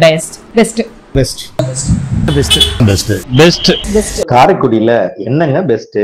best best best best best best காரைக்குடியில என்னங்க best